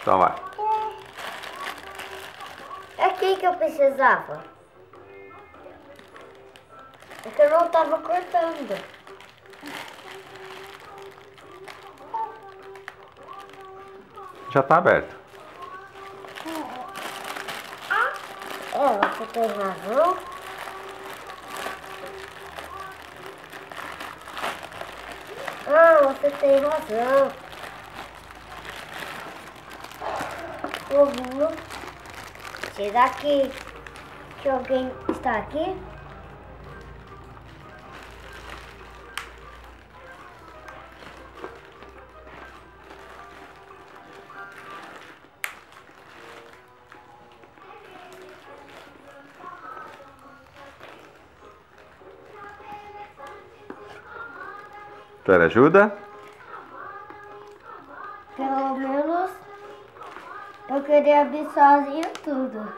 Então vai. É aqui que eu precisava. É que eu não tava cortando. Já tá aberto. É, você tem razão. Ah, você tem razão. Ovinho. Será que, que alguém está aqui? Quer ajuda? Pelo menos eu queria abrir sozinho tudo.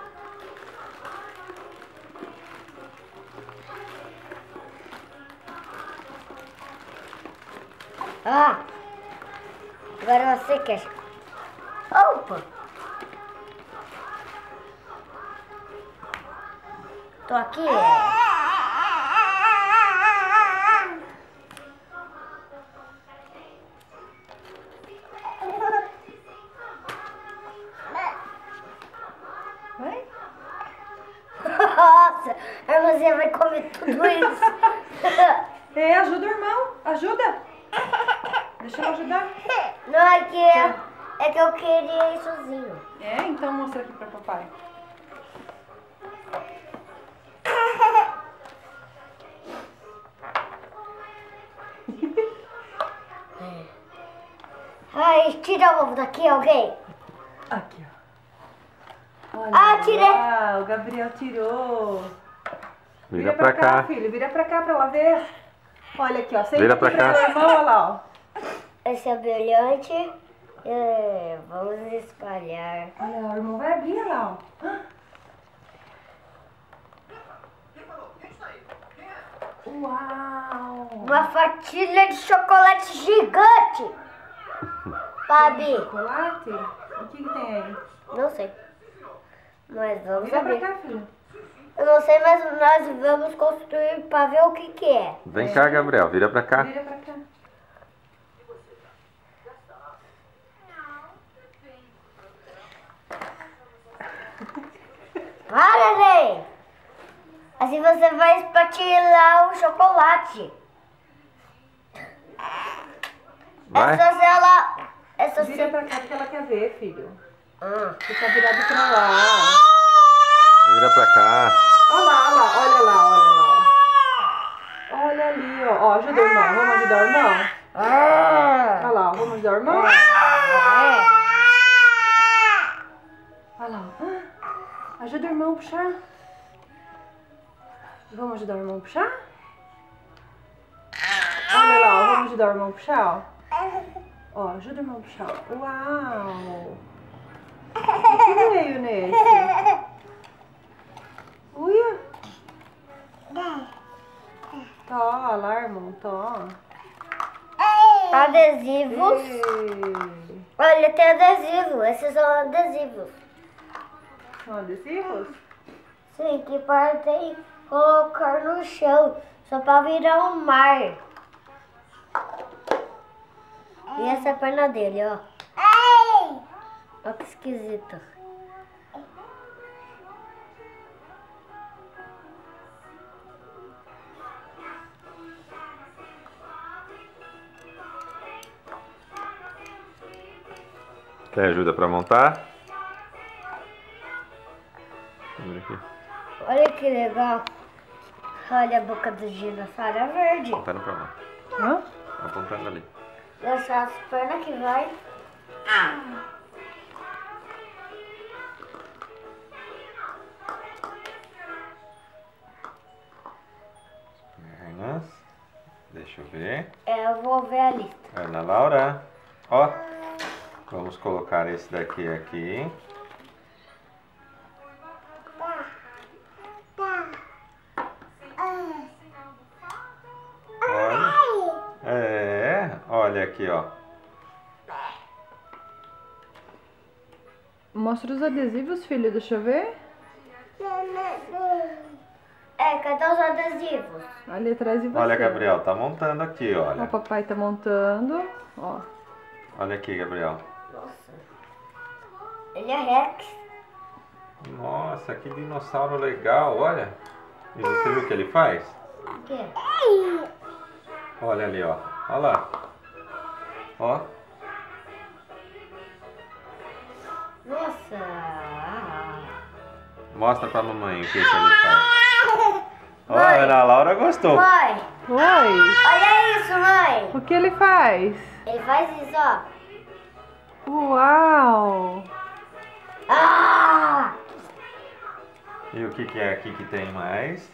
Ah! Agora você quer. Opa! Tô aqui. Vai? Nossa! Aí você vai comer tudo isso. É, ajuda o irmão. Ajuda. Deixa eu ajudar. Não, é que, é que eu queria ir sozinho. É, então mostra aqui pra papai. Ai, tira o ovo daqui, alguém. Aqui, ó. Olha Ah, tirei. lá, o Gabriel tirou. Vira pra cá. filho. Vira pra cá pra ela ver. Olha aqui, ó. Senta Vira pra cá. irmão, olha lá, ó. Esse é brilhante. É, vamos espalhar. Olha, o irmão vai abrir, olha lá, ó. Uau! Uma fatia de chocolate gigante. Fabi, Chocolate? O que, que tem aí? não sei. Mas vamos Vira pra abrir. cá, filho. Eu não sei, mas nós vamos construir para ver o que que é. Vem cá, Gabriel. Vira pra cá. Vira pra cá. Para, Ney! Assim você vai espatilar o chocolate. Vai. Essa se ela... Essa Vira se... pra cá porque ela quer ver, filho. Ah. Você tá virado pra lá. Vira pra cá. Olha lá, olha lá, olha lá, olha lá. Olha ali, ó. Ó, ajuda o irmão. Vamos ajudar o irmão? Ah. Olha lá, ó. vamos ajudar o irmão? Olha lá. ó. Ajuda o irmão a puxar. Vamos ajudar o irmão a puxar? Olha lá, ó. vamos ajudar o irmão a puxar, ó. Ó, ajuda o irmão a puxar. Uau! O que veio nesse? Uia! Olha lá, irmão, tá. Adesivos. Ei, Olha, tem adesivo. Esses são adesivos. São adesivos? Sim, que podem colocar no chão. Só para virar um mar. E essa é a perna dele, ó. Olha que esquisito. Quer ajuda pra montar? Olha que legal. Olha a boca do dinossauro é verde. Apontando pra lá. Hã? Apontando ali. Essa as pernas que vai. Pernas. Deixa eu ver. É, eu vou ver a lista. Ana Laura. Ó. Vamos colocar esse daqui aqui. Olha. É, olha aqui, ó. Mostra os adesivos, filho, deixa eu ver. Cadê os adesivos? Ali atrás de você. Olha, Gabriel, tá montando aqui, olha. O papai tá montando. Ó. Olha aqui, Gabriel. Nossa. Ele é Rex. Nossa, que dinossauro legal, olha. E você viu o que ele faz? O quê? Olha ali, ó. Olha lá. Ó. Nossa. Mostra pra mamãe o que, que ele faz. Ó, Mãe. a Ana Laura gostou. Mãe, Oi! olha isso, mãe. O que ele faz? Ele faz isso, ó. Uau! Ah! E o que, que é aqui que tem mais?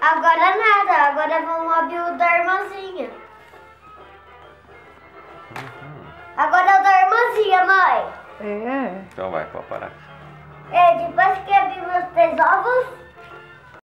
Agora nada, agora vamos abrir o da irmãzinha. Uhum. Agora é o da irmãzinha, mãe. É. Então vai, pode parar. É, depois que abrir o